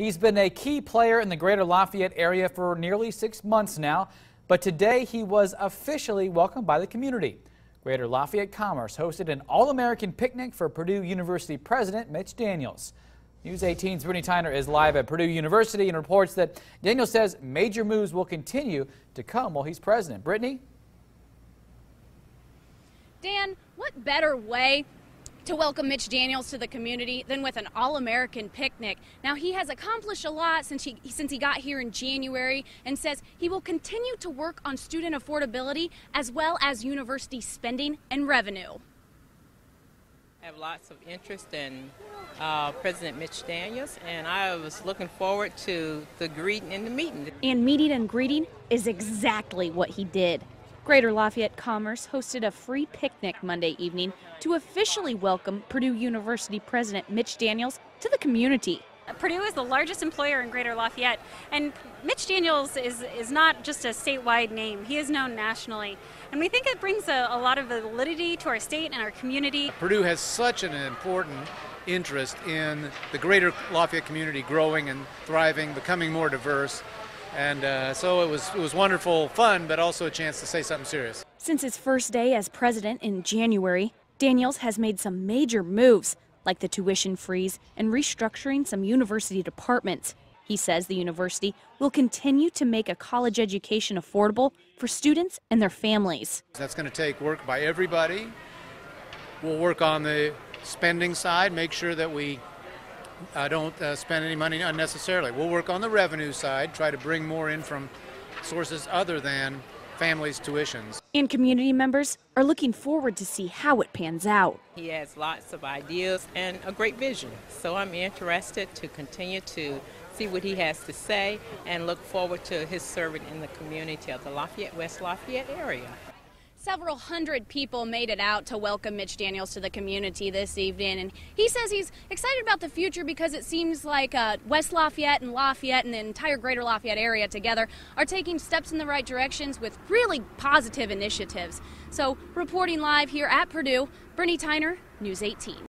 He's been a key player in the greater Lafayette area for nearly six months now, but today he was officially welcomed by the community. Greater Lafayette Commerce hosted an All-American picnic for Purdue University President Mitch Daniels. News 18's Brittany Tyner is live at Purdue University and reports that Daniels says major moves will continue to come while he's president. Brittany? Dan, what better way to welcome Mitch Daniels to the community than with an all-American picnic. Now he has accomplished a lot since he since he got here in January and says he will continue to work on student affordability as well as university spending and revenue. I have lots of interest in uh, President Mitch Daniels, and I was looking forward to the greeting and the meeting. And meeting and greeting is exactly what he did. Greater Lafayette Commerce hosted a free picnic Monday evening to officially welcome Purdue University President Mitch Daniels to the community. Purdue is the largest employer in Greater Lafayette, and Mitch Daniels is, is not just a statewide name. He is known nationally. And we think it brings a, a lot of validity to our state and our community. Purdue has such an important interest in the greater Lafayette community growing and thriving, becoming more diverse. And uh, so it was, it was wonderful fun, but also a chance to say something serious. Since his first day as president in January, Daniels has made some major moves, like the tuition freeze and restructuring some university departments. He says the university will continue to make a college education affordable for students and their families. That's going to take work by everybody. We'll work on the spending side, make sure that we uh, don't uh, spend any money unnecessarily. We'll work on the revenue side, try to bring more in from sources other than families' tuitions. And community members are looking forward to see how it pans out. He has lots of ideas and a great vision, so I'm interested to continue to see what he has to say and look forward to his serving in the community of the Lafayette, West Lafayette area. Several hundred people made it out to welcome Mitch Daniels to the community this evening, and he says he's excited about the future because it seems like uh, West Lafayette and Lafayette and the entire greater Lafayette area together are taking steps in the right directions with really positive initiatives. So, reporting live here at Purdue, Brittany Tyner, News 18.